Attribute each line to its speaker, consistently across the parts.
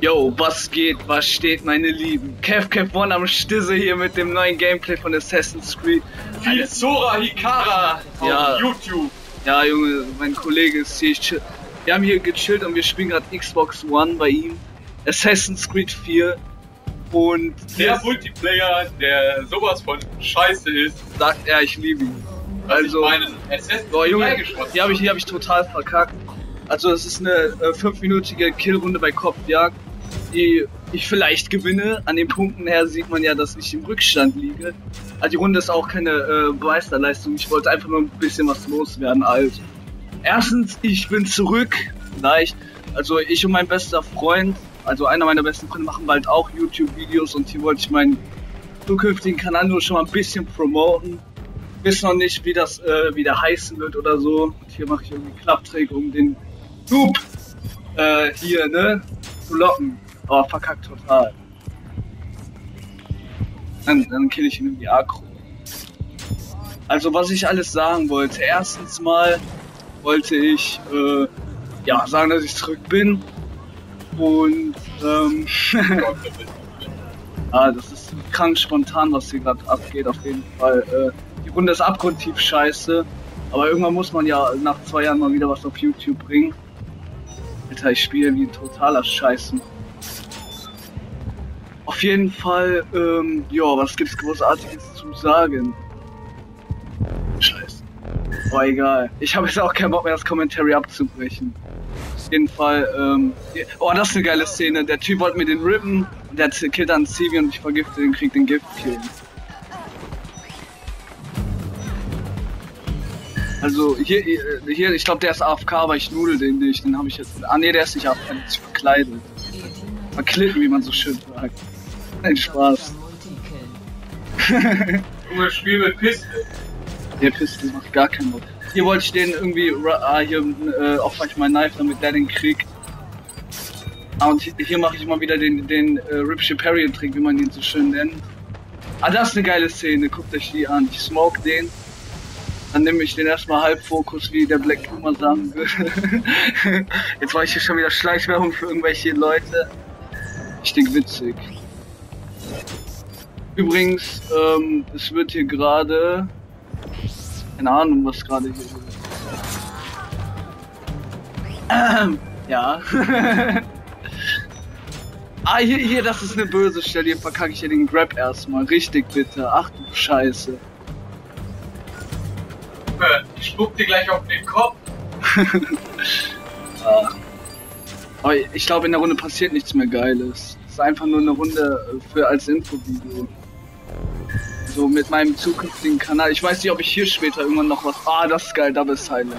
Speaker 1: Yo, was geht, was steht, meine Lieben? Kev Kev One am Stisse hier mit dem neuen Gameplay von Assassin's Creed.
Speaker 2: Viel Sora Hikara auf
Speaker 1: Ja.
Speaker 2: YouTube.
Speaker 1: Ja, Junge, mein Kollege ist hier. Chill. Wir haben hier gechillt und wir spielen gerade Xbox One bei ihm. Assassin's Creed 4. Und
Speaker 2: Der Multiplayer, der sowas von scheiße ist.
Speaker 1: sagt er, ich liebe ihn. Also, boah, Junge, hier habe ich, hab ich total verkackt. Also, es ist eine äh, fünfminütige Killrunde bei Kopfjagd, die ich vielleicht gewinne. An den Punkten her sieht man ja, dass ich im Rückstand liege. Also, die Runde ist auch keine äh, Meisterleistung. Ich wollte einfach nur ein bisschen was loswerden, also. Erstens, ich bin zurück. Vielleicht. Also, ich und mein bester Freund, also einer meiner besten Freunde, machen bald auch YouTube-Videos und hier wollte ich meinen zukünftigen Kanal nur schon mal ein bisschen promoten wissen noch nicht, wie das äh, wieder heißen wird oder so. Und hier mache ich irgendwie Klapptrick, um den Noob äh, hier, ne, zu locken. Aber verkackt total. Dann, dann kill ich ihn in die Akro. Also was ich alles sagen wollte. Erstens mal wollte ich äh, ja sagen, dass ich zurück bin. Und ähm, Ah, das ist krank spontan, was hier gerade abgeht, auf jeden Fall. Äh, die Runde ist abgrundtief scheiße, aber irgendwann muss man ja nach zwei Jahren mal wieder was auf YouTube bringen. Alter, ich spiele wie ein totaler Scheißen. Auf jeden Fall, ähm, ja, was gibt's Großartiges zu sagen? Scheiße. Aber egal. Ich habe jetzt auch keinen Bock mehr, das Commentary abzubrechen. Auf jeden Fall, ähm, oh, das ist eine geile Szene. Der Typ wollte mir den rippen und der killt dann Civi und ich vergifte den, krieg den Giftkill. Also hier, hier, ich glaube der ist AFK, aber ich nudel den nicht. Den habe ich jetzt. Ah nee, der ist nicht AFK, der ist verkleidet. Verklitten, wie man so schön sagt. Ein Spaß.
Speaker 2: Junge, Spiel mit Piste.
Speaker 1: Der Pistol macht gar keinen Bock. Hier wollte ich den irgendwie, ah, hier äh, opfer ich meinen Knife, damit der den kriegt. Ah, und hier, mache ich mal wieder den, den äh, Rip Shaparian Trick, wie man ihn so schön nennt. Ah, das ist eine geile Szene, guckt euch die an. Ich smoke den. Dann nehme ich den erstmal Halbfokus, wie der Black Puma sagen würde. Jetzt mache ich hier schon wieder Schleichwerbung für irgendwelche Leute. Ich denke witzig. Übrigens, ähm, es wird hier gerade keine Ahnung, was gerade hier ist. Ähm, ja. ah, hier, hier, das ist eine böse Stelle. Hier verkacke ich hier den Grab erstmal. Richtig bitte. Ach du Scheiße.
Speaker 2: Junge, ich spuck dir gleich auf den Kopf.
Speaker 1: Ah. Aber ich glaube, in der Runde passiert nichts mehr Geiles. Es ist einfach nur eine Runde äh, für als Infovideo. So mit meinem zukünftigen Kanal. Ich weiß nicht, ob ich hier später irgendwann noch was. Ah, das ist geil, Double Silent.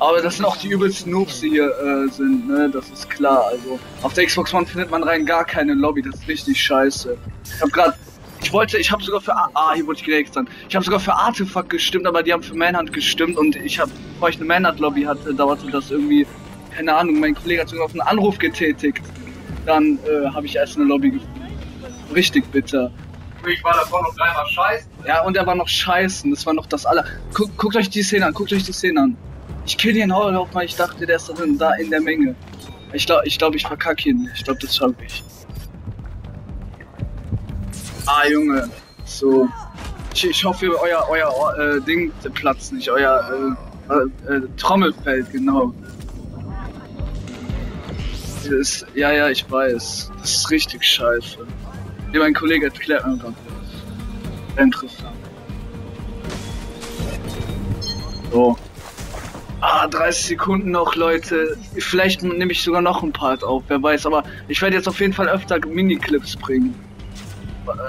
Speaker 1: Aber das sind auch die übelsten Noobs, die hier äh, sind, ne? Das ist klar. Also auf der Xbox One findet man rein gar keine Lobby. Das ist richtig scheiße. Ich hab grad. Ich wollte, ich habe sogar für ah, hier wurde ich gerecht dann. Ich habe sogar für Artefakt gestimmt, aber die haben für Manhunt gestimmt und ich habe, bevor ich eine Manhunt Lobby hatte, dauerte das irgendwie, keine Ahnung, mein Kollege hat sogar auf einen Anruf getätigt. Dann äh, habe ich erst eine Lobby gefunden. Richtig bitter.
Speaker 2: Ich war davon noch dreimal scheiße.
Speaker 1: Ja, und er war noch scheißen. Das war noch das aller. Guck, guckt euch die Szene an, guckt euch die Szene an. Ich kill den Hauer auf mal, ich dachte, der ist drin, da in der Menge. Ich glaube, ich, glaub, ich verkacke ihn. Ich glaube, das schaff ich. Ah, Junge. So. Ich, ich hoffe, euer, euer äh, Ding platzt nicht. Euer äh, äh, äh, Trommelfeld, genau. Ist, ja, ja, ich weiß. Das ist richtig scheiße. Wie mein Kollege erklärt mir. Sehr interessant. So. Ah, 30 Sekunden noch, Leute. Vielleicht nehme ich sogar noch einen Part auf, wer weiß. Aber ich werde jetzt auf jeden Fall öfter Miniclips bringen.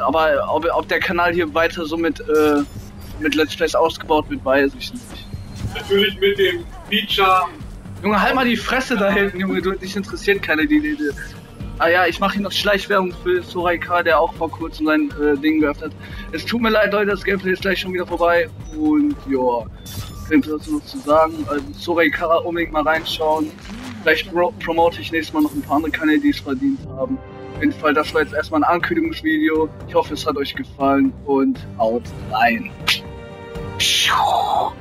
Speaker 1: Aber ob, ob der Kanal hier weiter so mit, äh, mit Let's Plays ausgebaut wird, weiß ich nicht.
Speaker 2: Natürlich mit dem Feature.
Speaker 1: Junge, halt mal die Fresse da hinten, Junge. Du, dich interessiert keine die die- Ah ja, ich mache hier noch Schleichwerbung für Sorai K, der auch vor kurzem sein äh, Ding geöffnet hat. Es tut mir leid, Leute, das Gameplay ist gleich schon wieder vorbei. Und ja, könnte dazu noch zu sagen. Also Sorai K unbedingt mal reinschauen. Vielleicht pro promote ich nächstes Mal noch ein paar andere Kanäle, die es verdient haben. Auf jeden Fall, das war jetzt erstmal ein Ankündigungsvideo. Ich hoffe, es hat euch gefallen und haut rein. Pschuh.